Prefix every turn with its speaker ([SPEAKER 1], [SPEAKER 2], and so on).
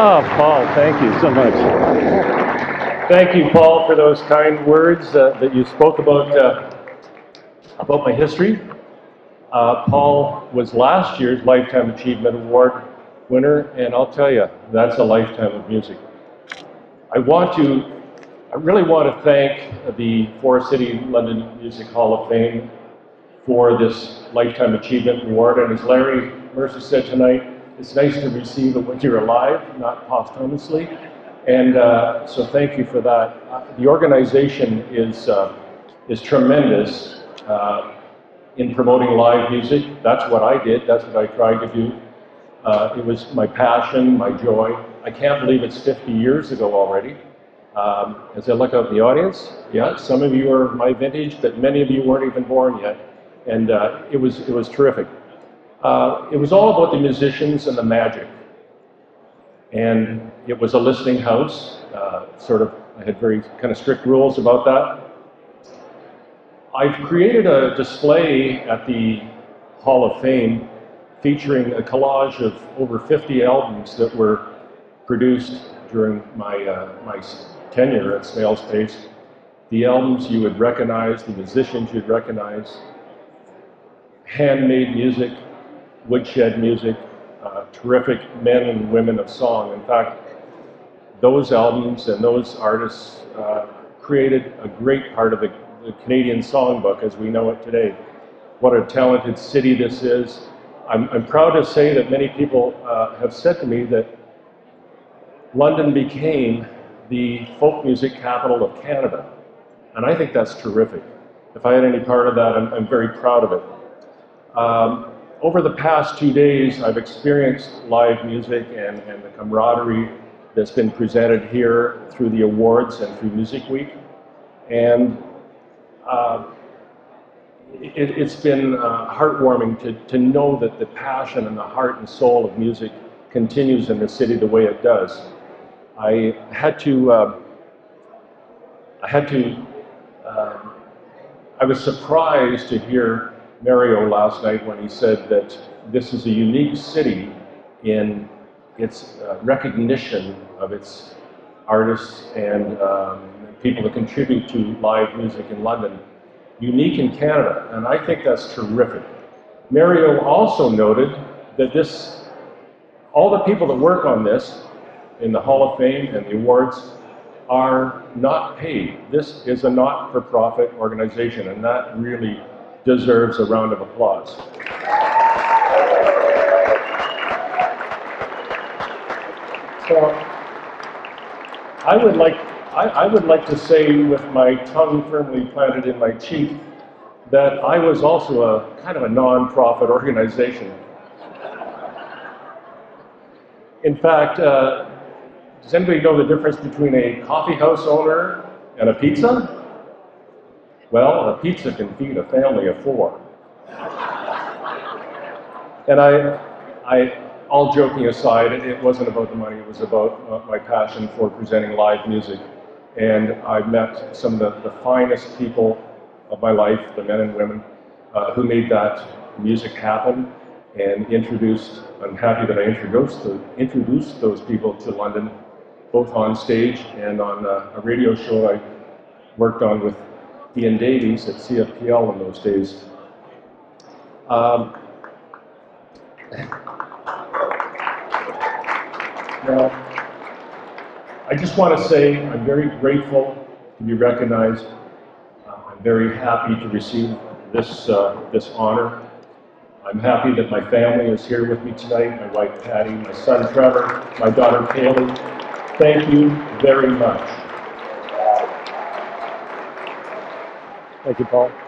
[SPEAKER 1] Oh, Paul, thank you so much. Thank you, Paul, for those kind words uh, that you spoke about uh, about my history. Uh, Paul was last year's Lifetime Achievement Award winner, and I'll tell you, that's a lifetime of music. I want to, I really want to thank the Forest City London Music Hall of Fame for this Lifetime Achievement Award, and as Larry Mercer said tonight, it's nice to receive it when you're alive, not posthumously. And uh, so thank you for that. Uh, the organization is, uh, is tremendous uh, in promoting live music. That's what I did. That's what I tried to do. Uh, it was my passion, my joy. I can't believe it's 50 years ago already. Um, as I look out in the audience, yeah, some of you are my vintage, but many of you weren't even born yet. And uh, it, was, it was terrific. Uh, it was all about the musicians and the magic. And it was a listening house, uh, sort of, I had very kind of strict rules about that. I've created a display at the Hall of Fame featuring a collage of over 50 albums that were produced during my, uh, my tenure at Smale's Pace. The albums you would recognize, the musicians you'd recognize, handmade music, woodshed music, uh, terrific men and women of song. In fact, those albums and those artists uh, created a great part of the, the, Canadian songbook as we know it today. What a talented city this is. I'm, I'm proud to say that many people uh, have said to me that London became the folk music capital of Canada. And I think that's terrific. If I had any part of that, I'm, I'm very proud of it. Um, over the past two days, I've experienced live music and, and the camaraderie that's been presented here through the awards and through Music Week. And uh, it, has been uh, heartwarming to, to know that the passion and the heart and soul of music continues in the city the way it does. I had to, uh, I had to, uh, I was surprised to hear Mario last night when he said that this is a unique city in its uh, recognition of its artists and um, people that contribute to live music in London. Unique in Canada, and I think that's terrific. Mario also noted that this, all the people that work on this in the Hall of Fame and the awards are not paid. This is a not-for-profit organization, and that really deserves a round of applause. So I would like, I, I, would like to say with my tongue firmly planted in my cheek that I was also a kind of a non-profit organization. In fact, uh, does anybody know the difference between a coffee house owner and a pizza? Well, a pizza can feed a family of four. And I, I, all joking aside, it wasn't about the money, it was about uh, my passion for presenting live music. And I met some of the, the finest people of my life, the men and women, uh, who made that music happen and introduced, I'm happy that I introduced, the, introduced those people to London, both on stage and on uh, a radio show I worked on with Ian Davies at CFPL in those days. Um, I just want to say I'm very grateful to be recognized. Uh, I'm very happy to receive this, uh, this honor. I'm happy that my family is here with me tonight, my wife Patty, my son Trevor, my daughter Kaylee. Thank you very much.
[SPEAKER 2] Thank you, Paul.